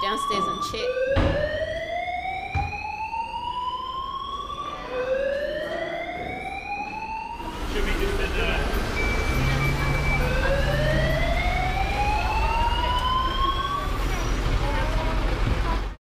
downstairs and check.